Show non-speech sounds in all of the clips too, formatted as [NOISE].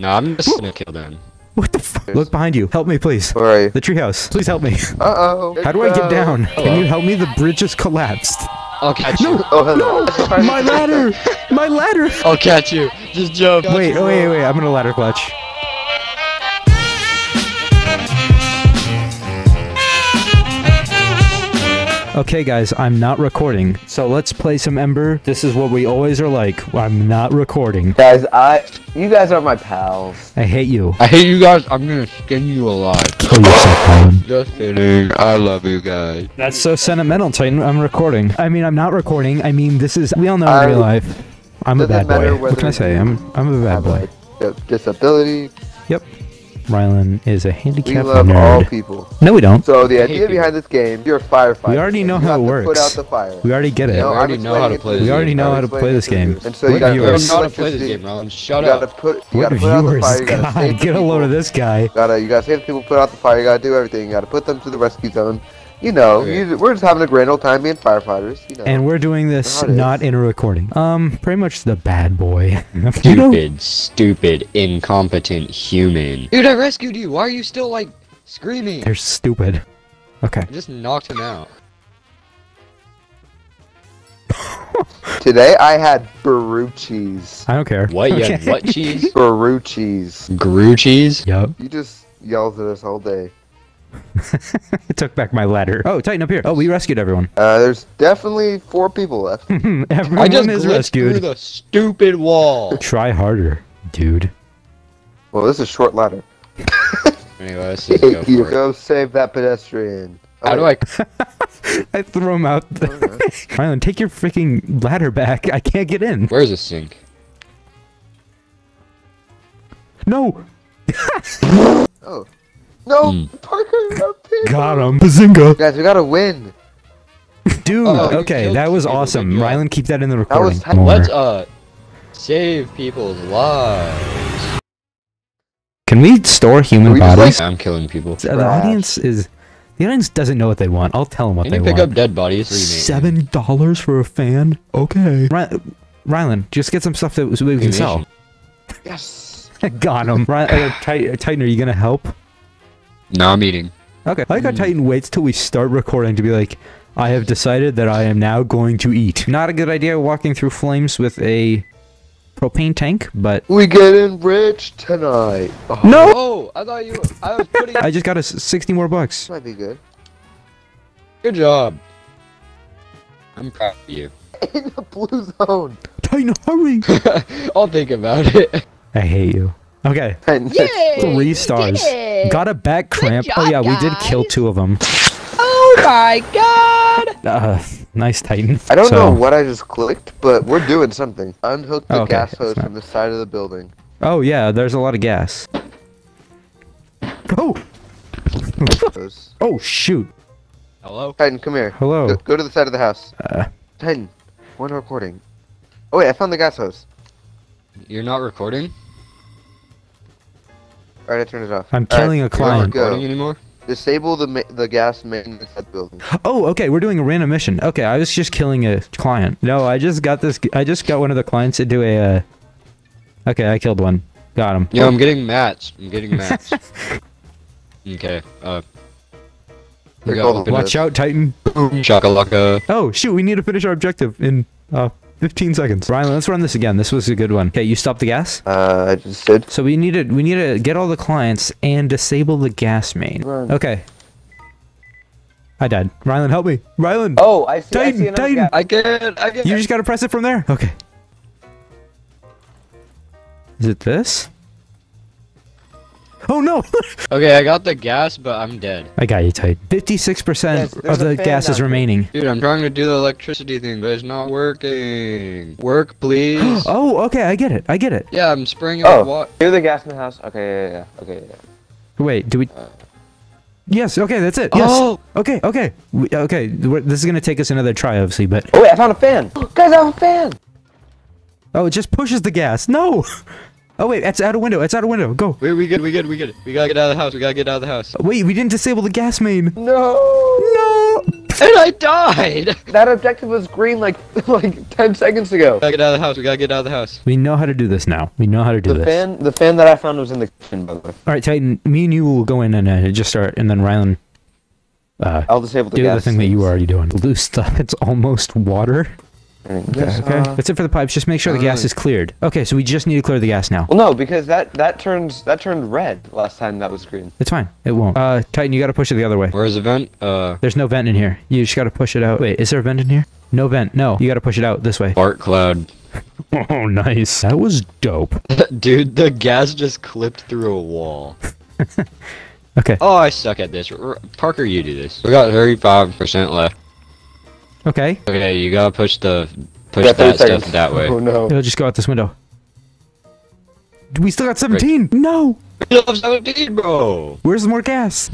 No, I'm just gonna kill them. What the fuck? Look behind you. Help me, please. Where are you? The treehouse. Please help me. Uh oh. How do I get down? Can you help me? The bridge just collapsed. I'll catch you. Oh, hello. My ladder! My ladder! I'll catch you. Just jump. Wait, oh, wait, wait. I'm gonna ladder clutch. Okay, guys, I'm not recording. So let's play some Embr. This is what we always are like. I'm not recording. Guys, I. You guys are my pals. I hate you. I hate you guys. I'm gonna skin you alive. You're. Just kidding. I love you guys. That's so sentimental, Titan. I'm recording. I mean, I'm not recording. I mean, this is. We all know in I- real life. I'm a bad boy. What can I say? I'm I'm a bad boy. like, a disability. Yep. Rylan is a handicapped We handicapped love all people. No, we don't. So the idea people. behind this game, you're a firefighter. We already know you how it works. Put out the fire. We already get it. No, We already know how to play it this We already game. know how to play this game. And so What you gotta viewers? I put don't know how to play this game, Roland. Shut You up. gotta put. You gotta put out the fire. You gotta God, save get a load of this guy. Gotta, you gotta save the people, put out the fire. You gotta do everything. You gotta put them to the rescue zone. You know, Okay. you, we're just having a grand old time being firefighters. You know. And we're doing this How not in a recording. Um, pretty much the bad boy. You [LAUGHS] know- Stupid, stupid, incompetent human. Dude, I rescued you. Why are you still like screaming? They're stupid. Okay. I just knocked him out. [LAUGHS] Today I had Baru cheese. I don't care. What? You had what cheese? [LAUGHS] Baru cheese. Gru cheese? Yup. You just yelled at us all day. I [LAUGHS] took back my ladder. Oh, Titan up here. Oh, we rescued everyone. Uh, there's definitely four people left. [LAUGHS] everyone I just is glitched through the stupid wall. Try harder, dude. well, this is a short ladder. [LAUGHS] anyway, let's just go you for it. go save that pedestrian. How do I? I threw him out. Rylan, take your freaking ladder back. I can't get in. Where's the sink? No. Oh. No, Hmm. Parker. Got him. Bazinga. Guys, we gotta win. Dude, Oh, okay, that was people, good awesome. job. Rylan, keep that in the recording. tight. More. Let's uh save people's lives. Can we store human we just, bodies? I'm killing people. the Trash. audience is. The audience doesn't know what they want. I'll tell them what Can they you pick want. up dead bodies? Seven dollars for a fan? Okay. Ry- Rylan, just get some stuff that we can sell. Yes. [LAUGHS] Got him. Ry- uh, Titan, are you gonna help? No, I'm eating. Okay. I like how Mm. Titan waits till we start recording to be like, I have decided that I am now going to eat. Not a good idea walking through flames with a propane tank, but We getting rich tonight. Oh, no. Oh, I thought you. I was [LAUGHS] putting. I just got us 60 more bucks. Might be good. Good job. I'm proud of you. [LAUGHS] In the blue zone. Titan, hurry! [LAUGHS] I'll think about it. I hate you. Okay. And [LAUGHS] Three stars. Got a back cramp. oh job, yeah, we did kill two of them. Oh my god! Uh, nice Titan. I don't So- know what I just clicked, but we're doing something. Unhook the Oh, okay, gas hose not- from the side of the building. Oh yeah, there's a lot of gas. Oh, [LAUGHS] oh shoot. Hello. Titan, come here. Hello. Go, go to the side of the house. Uh, Titan, one recording. Oh wait, I found the gas hose. You're not recording. Alright, I turned it off. I'm All right, killing a You're not client. Go. recording anymore. Disable the ma- the gas main inside the building. Oh, okay, we're doing a random mission. Okay, I was just killing a client. No, I just got this. I just got one of the clients to do a. Uh... Okay, I killed one. Got him. Yeah, I'm getting mats. I'm getting mats. [LAUGHS] okay. Uh. We Here, got hold on. open Watch out, Titan. Boom shakalaka. Oh shoot, we need to finish our objective in uh 15 seconds. Ryan, let's run this again. This was a good one. Okay, you stop the gas. Uh, I just did. So we need to we need to get all the clients and disable the gas main. Run. Okay. I died. Rylan, help me. Rylan. Oh, I see. Titan, another Titan. gas- I get. I get. You just gotta press it from there. Okay. Is it this? Oh no! [LAUGHS] Okay, I got the gas, but I'm dead. I got you tight. Fifty-six Yes, percent there's of the gas is remaining. Dude, I'm trying to do the electricity thing, but it's not working. Work, please. [GASPS] Oh, okay, I get it. I get it. Yeah, I'm spraying it Oh. with water. Hear the gas in the house? Okay, yeah, yeah, yeah. Okay, yeah. Wait, do we? Uh. Yes. Okay, that's it. Yes. Oh! Okay. Okay. We, okay. we're- This is gonna take us another try, obviously, but Oh wait, I found a fan. Guys, I found a fan. oh, it just pushes the gas. No. [LAUGHS] Oh wait, it's out a window. It's out a window. Go. Wait, we good, we good, we good. We gotta get out of the house. We gotta get out of the house. Wait, we didn't disable the gas main. No. No. And I died! [LAUGHS] That objective was green like [LAUGHS] like ten seconds ago. We gotta get out of the house, we gotta get out of the house. We know how to do this now. We know how to do The this. fan, the fan that I found was in the kitchen, by the way. All right, Titan. Me and you will go in and uh, just start, and then Rylan. Uh, I'll disable the do the gas thing that you were already doing. Blue stuff. [LAUGHS] It's almost water. Okay, Okay. That's it for the pipes. Just make sure the gas is cleared. Okay, so we just need to clear the gas now. Well, no, because that that turns that turned red last time that was green. It's fine. It won't. Uh, Titan, you gotta push it the other way. Where's the vent? Uh, There's no vent in here. You just gotta push it out. Wait, is there a vent in here? No vent. No. You gotta push it out this way. fart cloud. [LAUGHS] Oh, nice. That was dope. [LAUGHS] Dude, the gas just clipped through a wall. [LAUGHS] Okay. Oh, I suck at this. R- Parker, you do this. We got 35% left. Okay. Okay, you gotta push the push Got 30 that stuff seconds. that way. Oh no. It'll just go out this window. We still got 17. No. We have 17, bro. Where's more gas?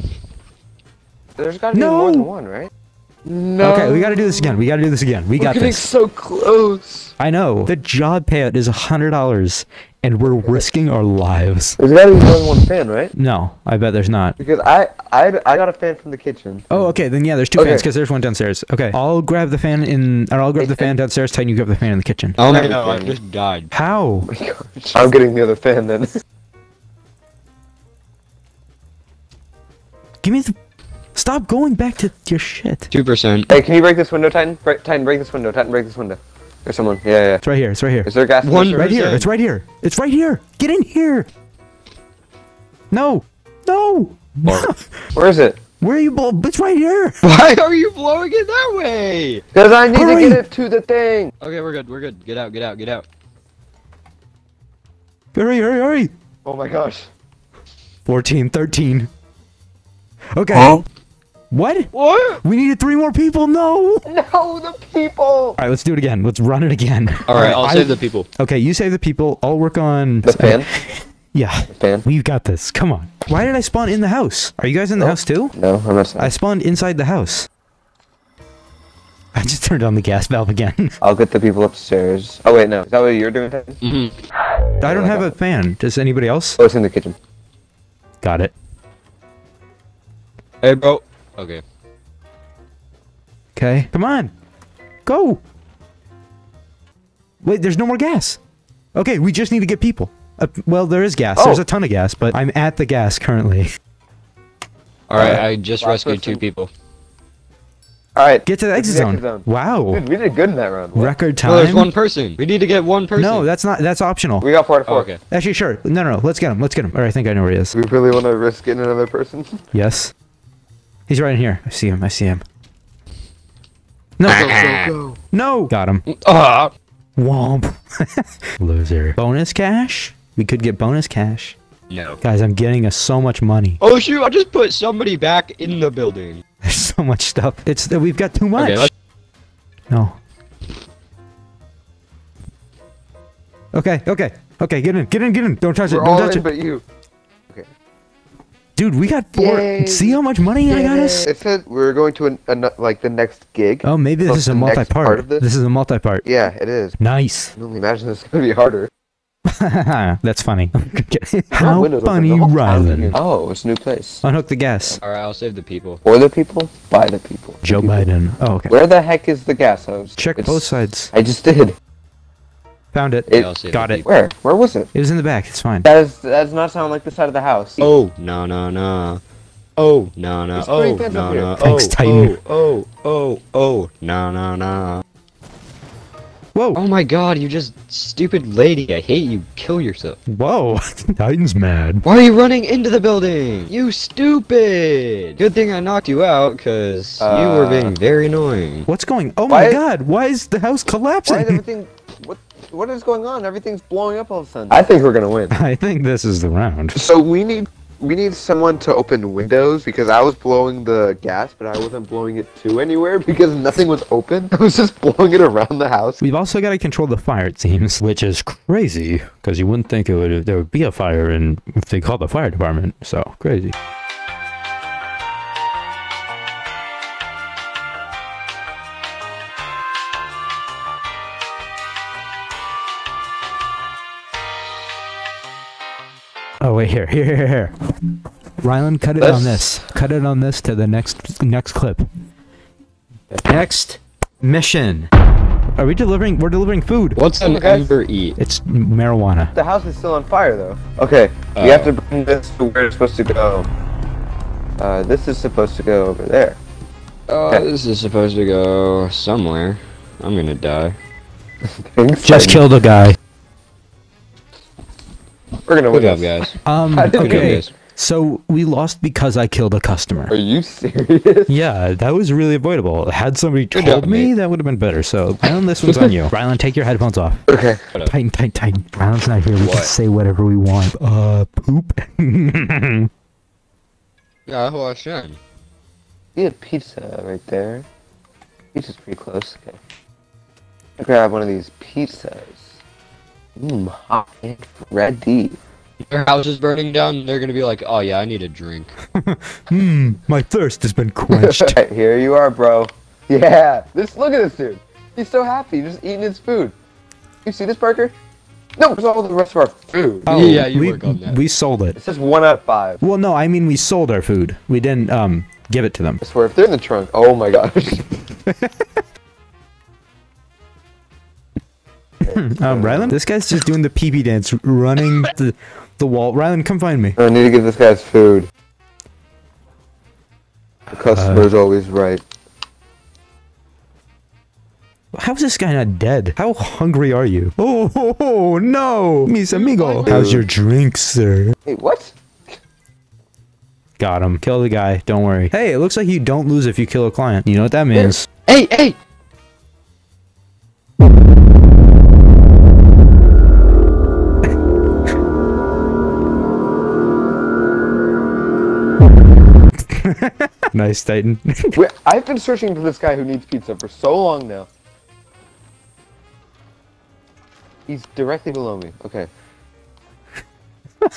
There's got to be No. more than one, right? No. Okay, we gotta do this again. We gotta do this again. We We're got getting this. so close. I know. The job payout is $100, and we're risking our lives. There's got to be more than one fan, right? No, I bet there's not. Because I I I got a fan from the kitchen. Oh, okay. Then yeah, there's two Okay. fans because there's one downstairs. Okay, I'll grab the fan in, or I'll grab the fan [LAUGHS] downstairs. Titan, you grab the fan in the kitchen. Oh Everything. no, I just died. How? Oh my gosh. I'm getting the other fan then. Give me the. Stop going back to your shit. 2%. hey, can you break this window, Titan? Break, Titan, break this window. Titan, break this window. There's someone. Yeah, yeah. It's right here. It's right here. Is there gas? One? Right here. Person. It's right here. It's right here. Get in here. No. No. Where is it? Where are you? blowing? it's right here. [LAUGHS] Why are you blowing it that way? Because I need Hurry. to get it to the thing. Okay, we're good, we're good. Get out, get out, get out. Hurry, hurry, hurry. Oh my gosh. 14, 13. Okay. What? What? We needed three more people. No. No, the people. All right, let's do it again. Let's run it again. Alright, I'll I- save the people. Okay, you save the people. I'll work on The fan. [LAUGHS] Yeah, The fan. we've got this. Come on. Why did I spawn in the house? Are you guys in the Oh. house too? No, I'm not. I spawned inside the house. I just turned on the gas valve again. [LAUGHS] I'll get the people upstairs. Oh wait, no. Is that what you're doing, Mm-hmm. I don't have a fan. Does anybody else? Oh, it's in the kitchen. Got it. Hey, bro. Okay. Okay. Come on. Go. Wait, there's no more gas. Okay, we just need to get people. Uh, well, there is gas. There's Oh. a ton of gas, but I'm at the gas currently. Alright, Uh, I just last rescued two people. All right. Get to the exit zone. zone. Wow. Dude, we did good in that round. What? Record time. No, there's one person. We need to get one person. no, that's not. That's optional. We got four to Oh, four. okay. Actually, sure. No, no, no. Let's get him. Let's get him. All right, I think I know where he is. We really want to risk getting another person. Yes. He's right in here. I see him. I see him. No. go. No. Got him. Ah! Womp. [LAUGHS] Loser. Bonus cash? We could get bonus cash. No. Guys, I'm getting us so much money. Oh shoot, I just put somebody back in the building. [LAUGHS] There's so much stuff. It's that we've got too much. Okay, let's- no. Okay, okay, okay. Get in, get in, get in. Don't touch We're it. Don't all touch in, it. but you. Dude, we got four. Yay. See how much money I got us? It said we are going to an, an, like the next gig. Oh, maybe this oh, is a multi-part. of this? This is a multi-part. Yeah, it is. Nice. I can only imagine this is gonna be harder. [LAUGHS] That's funny. [LAUGHS] [LAUGHS] How funny, the whole town's in here. Rylan. Oh, it's a new place. Unhook the gas. Alright, I'll save the people. For the people, by the people. Joe People. Biden. Oh, okay. Where the heck is the gas hose? Check It's- both sides. I just did. Found it. It- Yeah, got it. Where? Where was it? It was in the back. It's fine. That is. That does not sound like the side of the house. Oh, no, no, no. Oh, no, no. There's Oh, three fans no, no. Thanks, oh, Titan. Oh, oh, oh, oh, no, no, no. Whoa. Oh my god, you just stupid lady. I hate you. Kill yourself. Whoa. [LAUGHS] Titan's mad. Why are you running into the building? You stupid. Good thing I knocked you out, cause you were Uh, being very annoying. What's going? Oh my is- god! Why is the house collapsing? Why is everything? What? What is going on? Everything's blowing up all of a sudden. I think we're gonna win. [LAUGHS] I think this is the round. So we need we need someone to open windows because I was blowing the gas, but I wasn't blowing it to anywhere because nothing was open. [LAUGHS] I was just blowing it around the house. We've also got to control the fire, it seems, which is crazy because you wouldn't think it would there would be a fire and if they called the fire department. So crazy. Oh wait, here, here, here, here. Rylan, cut it on Let's- this. Cut it on this to the next next clip. Next mission. Are we delivering? We're delivering food. What's an Okay. Embr eat? It's marijuana. The house is still on fire though. Okay, we Oh. have to bring this to where it's supposed to go. Uh, this is supposed to go over there. Uh, Okay. this is supposed to go somewhere. I'm gonna die. [LAUGHS] Just Titan. killed a guy. We're gonna Good win job, guys. [LAUGHS] Um. I job, Okay. guys. So we lost because I killed a customer. Are you serious? Yeah, that was really avoidable. Had somebody Good told job, me, mate. that would have been better. So, Rylan, this one's on you. [LAUGHS] Rylan, take your headphones off. Okay. Titan, Titan, Titan. Rylan's not here. We can say whatever we want. Uh, poop. [LAUGHS] Yeah, who I should. We have pizza right there. Pizza's pretty close. Okay. I grab one of these pizzas. Mmm, hot and ready. Their house is burning down. They're gonna be like, oh yeah, I need a drink. [LAUGHS] Hmm, my thirst has been [LAUGHS] quenched. Right, here you are, bro. Yeah. This. Look at this dude. He's so happy, just eating his food. You see this, Parker? No, where's all the rest of our food? Oh, yeah, you we, work on that. We sold it. It says one out of five. Well, no, I mean we sold our food. We didn't um give it to them. I swear, if they're in the trunk, oh my gosh. [LAUGHS] Um, Rylan, this guy's just doing the pee pee dance, running [LAUGHS] the the wall. Rylan, come find me. I need to give this guy's food. The customer's always right. How's this guy not dead? How hungry are you? Oh, oh, oh no, mis amigo. How's your drink, sir? Hey, what? Got him. Kill the guy. Don't worry. Hey, it looks like you don't lose if you kill a client. You know what that means? Hey, hey! [LAUGHS] nice, Titan. [LAUGHS] Wait, I've been searching for this guy who needs pizza for so long now. He's directly below me. Okay. [LAUGHS]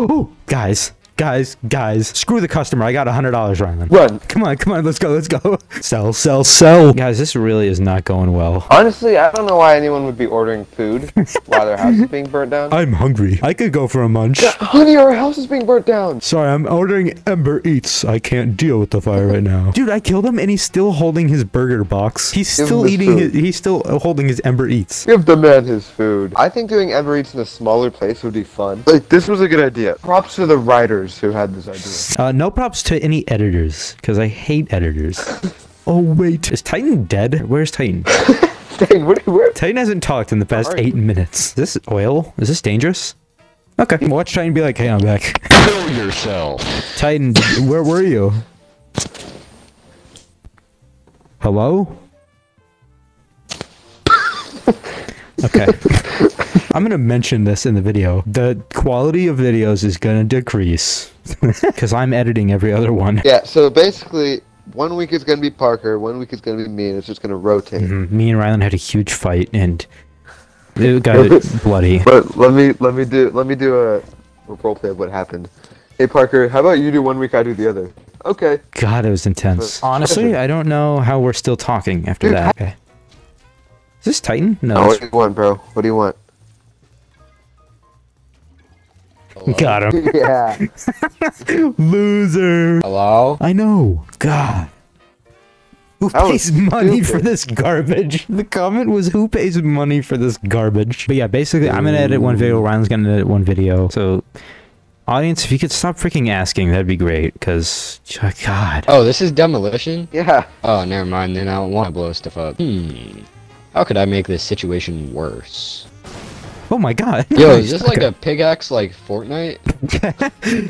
oh, guys, guys, guys. Screw the customer. I got a hundred dollars, Rylan. Run. Come on, come on, let's go, let's go. [LAUGHS] Sell, sell, sell. Guys, this really is not going well. Honestly, I don't know why anyone would be ordering food [LAUGHS] while their house is being burnt down. I'm hungry. I could go for a munch. Honey, our house is being burnt down. Sorry, I'm ordering Embr Eats. I can't deal with the fire right now. Dude, I killed him and he's still holding his burger box. He's Give still eating food. his, he's still holding his Embr Eats. Give the man his food. I think doing Embr Eats in a smaller place would be fun. Like, this was a good idea. Props to the writers who had this idea. Uh, no props to any editors, because I hate editors. [LAUGHS] oh, wait. Is Titan dead? Where's Titan? [LAUGHS] Dang, what, where? Titan hasn't talked in the past eight minutes. Is this oil? Is this dangerous? Okay. Watch Titan be like, hey, I'm back. Kill yourself. Titan, where were you? Hello? [LAUGHS] Okay. I'm gonna mention this in the video. The quality of videos is gonna decrease. [LAUGHS] Because I'm editing every other one. Yeah, so basically, one week is gonna be Parker, one week is gonna be me, and it's just gonna rotate. Mhm. Me and Rylan had a huge fight and it got [LAUGHS] bloody. But let me let me do let me do a, a role play of what happened. Hey Parker, how about you do one week, I do the other? Okay. God, it was intense. But- Honestly, I don't know how we're still talking after Dude, that. Okay. Is this Titan? No. Oh, what that's- do you want, bro? What do you want? Got him. yeah. [LAUGHS] Loser. Hello? I know. God. Who That pays money for this garbage? [LAUGHS] The comment was who pays money for this garbage? But yeah, basically, I'm gonna edit one video. Ryan's gonna edit one video. So, audience, if you could stop freaking asking, that'd be great. Cause, God. Oh, this is demolition? Yeah. Oh, never mind, then I don't want to blow stuff up. Hmm. How could I make this situation worse? Oh my God. Yo, [LAUGHS] is this like a pickaxe like Fortnite?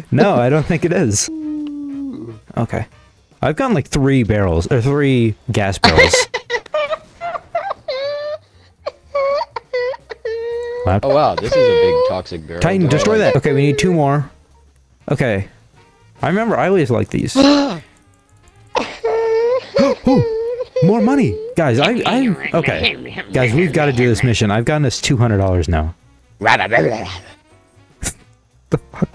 [LAUGHS] No, I don't think it is. Okay. I've gotten like three barrels or three gas barrels. [LAUGHS] Oh wow, this is a big toxic barrel. Titan, destroy that. Okay, we need two more. Okay. I remember I always like these. Ooh, [GASPS] [GASPS] more money. Guys, I, I, okay. Guys, we've got to do this mission. I've gotten us $200 now. The fuck?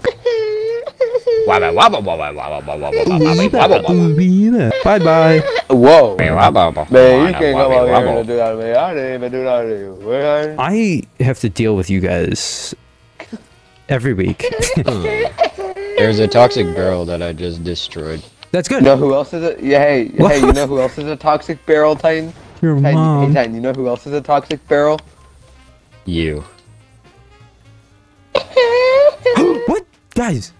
Bye bye. Whoa. Man, you can't come out here and do that to me. I didn't even do that to you. man. I have to deal with you guys every week. There's a toxic barrel that I just destroyed. That's good. You know who else is a yeah? Hey, hey, you know who else is a toxic barrel, Titan? Your Titan, mom. hey, Titan, you know who else is a toxic barrel? You. [GASPS] what? Guys.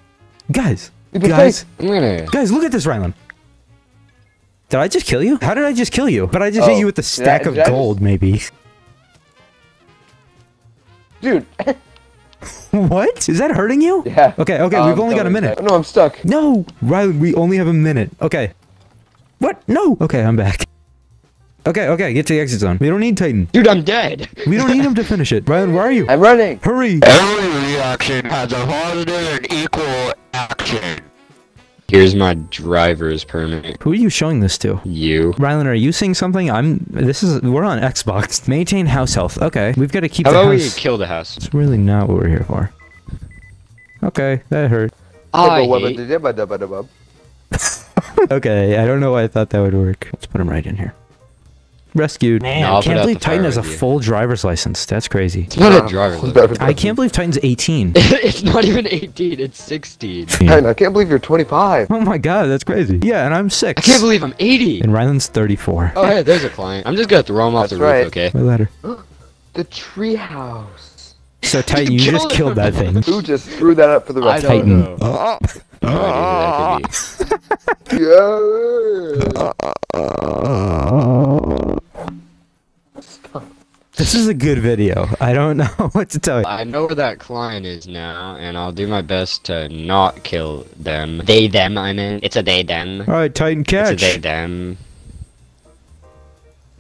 Guys. Guys. Guys, look at this, Rylan. Did I just kill you? How did I just kill you? But I just hit Oh, you with a did I- stack of did I just- gold, maybe. Dude. [LAUGHS] [LAUGHS] what? Is that hurting you? yeah. Okay, okay, Um, we've only got a minute. No, I'm stuck. No, Rylan, we only have a minute. Okay. What? No. Okay, I'm back. Okay, okay, get to the exit zone. We don't need Titan. Dude, I'm dead. We don't need him to finish it. Ryan, where are you? I'm running. Hurry! Every reaction has a harder positive and equal action. Here's my driver's permit. Who are you showing this to? You. Rylan, are you seeing something? I'm. This is. We're on Xbox. Maintain house health. Okay, we've got to keep How the about we house. kill the house? It's really not what we're here for. Okay, that hurt. I hate- dibba dubba dubba. Okay, I don't know why I thought that would work. Let's put him right in here. Rescued. Man, No, I can't believe Titan has a you. full driver's license. That's crazy. It's not a driver's license. I can't believe Titan's 18. [LAUGHS] it's not even 18, it's 16. Titan, I can't believe you're 25. Oh my god, that's crazy. Yeah, and I'm six. I can't believe I'm 80. And Ryland's 34. Oh, hey, there's a client. I'm just gonna throw him off That's the roof, right. okay? My ladder. [GASPS] The treehouse. So [LAUGHS] Titan, you just killed that thing. Who just threw that up for the I rest? don't Titan. know. No idea who that could be. [LAUGHS] Yeah. This is a good video. I don't know [LAUGHS] what to tell you. I know where that client is now, and I'll do my best to not kill them. They, them, I mean. It's a they, them. Alright, Titan catch. It's a they, them.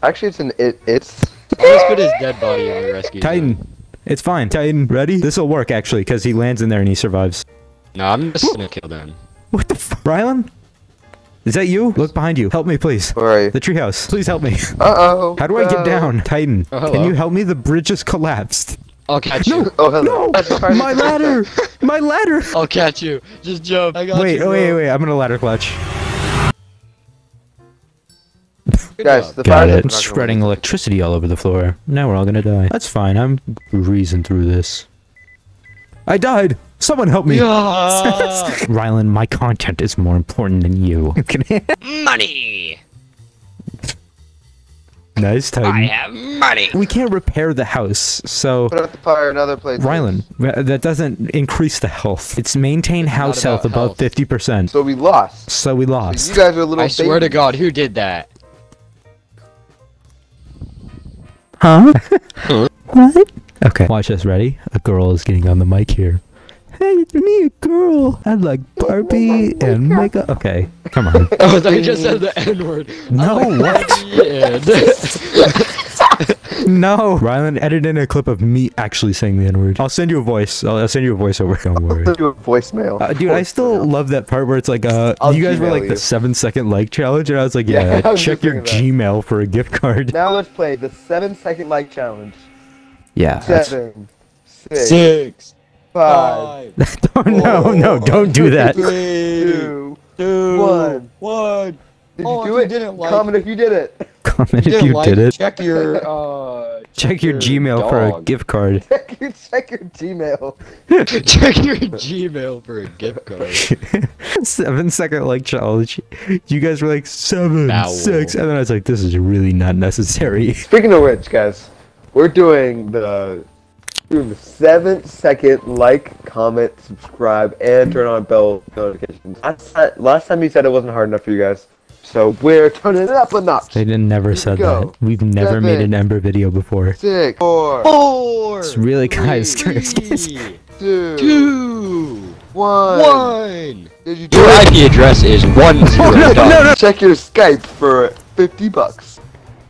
Actually, it's an it. It's. Let's put his dead body on the rescue. zone. Titan. It's fine. Titan, ready? This'll work actually, because he lands in there and he survives. No, I'm just gonna kill them. What the f- Rylan? Is that you? Look behind you. Help me, please. Where are you? The treehouse. Please help me. Uh oh. How do I get down? Titan, Oh, can you help me? The bridge has collapsed. I'll catch No. you. Oh hello. No! That's [LAUGHS] the fire- My ladder! My ladder! I'll catch you. Just jump. I got Wait, you. oh, wait, wait, I'm gonna ladder clutch. Guys, the Got it. not gonna Spreading work. electricity all over the floor. Now we're all gonna die. That's fine, I'm breezing through this. I died! Someone help me! Yeah. [LAUGHS] Rylan, my content is more important than you. [LAUGHS] money. nice, I have money. We can't repair the house, so... Put out the fire in other places. Rylan, that doesn't increase the health. It's maintain It's house not health above health. 50%. So we lost. So we So lost. you guys are little. I swear to. God, who did that? Huh? [LAUGHS] Huh? what? Okay. Watch this. Ready? A girl is getting on the mic here. Hey, it's me, a girl. I like Barbie and makeup. Okay, come on. [LAUGHS] Oh, I thought you just said the N word. No, what? [LAUGHS] [LAUGHS] No, Rylan, edit in a clip of me actually saying the N word. I'll send you a voice. I'll, I'll send you a voiceover. Don't worry. Do a voicemail. Uh, dude, I still love that part where it's like, uh, I'll you guys were like you. the seven second like challenge, and I was like, Yeah, yeah, was check your Gmail for a gift card. Now let's play the seven second like challenge. Yeah. that's- Seven, six, Six, five, five, [LAUGHS] no, no, don't do that. three, two, two, one. one. Did Oh, you if do you it? didn't like- Comment if you did it. [LAUGHS] Comment if you like, did it. Check your [LAUGHS] uh. Check your Gmail for a gift card. check your check your Gmail. check your Gmail for a gift card. seven second like challenge. You guys were like seven, Foul. six, and then I was like, this is really not necessary. Speaking of which, guys, we're doing the doing the seven second like, comment, subscribe, and turn on bell notifications. Last time, last time you said it wasn't hard enough for you guys, so we're turning it up a notch. They didn't never Here said go. that. We've never made an Embr video before. Six, four, Four. It's really guys. three, two, two, [LAUGHS] one. one. Did you Your? IP address is one zero. [LAUGHS] dot. Check your Skype for fifty bucks.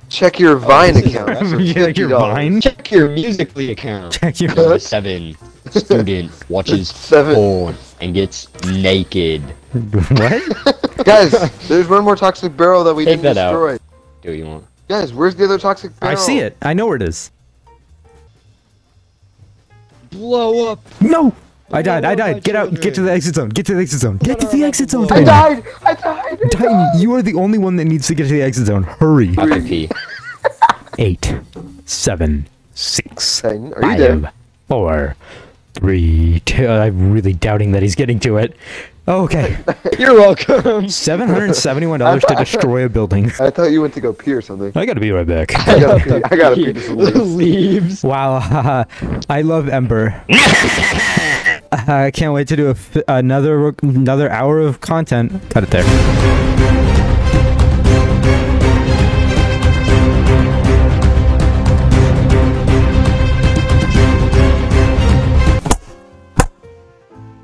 Check your oh, Vine this is a account. reference. [LAUGHS] You your Vine? Check your Musical.ly account. Check your. Number seven. Student watches [LAUGHS] Seven. porn and gets naked. [LAUGHS] what? Guys, there's one more toxic barrel that we Take didn't that out. destroy. Do what you want. Guys, where's the other toxic barrel? I see it. I know where it is. Blow up. No. I died. I Blow up died. Get out. Get to the exit zone. Get to the exit zone. Get to the exit my zone. I. Titan. died! I died! I Titan, died! you are the only one that needs to get to the exit zone. Hurry. I can pee. Eight, seven, six, Titan, are you dead? five, four, three, two. I'm really doubting that he's getting to it. Okay, [LAUGHS] You're welcome. seven hundred seventy-one dollars to destroy a building. [LAUGHS] I thought you went to go pee or something. I gotta be right back. I gotta pee. I gotta [LAUGHS] pee. Leaves. Wow, I love Embr. [LAUGHS] I can't wait to do a f- another another hour of content. Cut it there.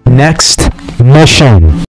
Next mission.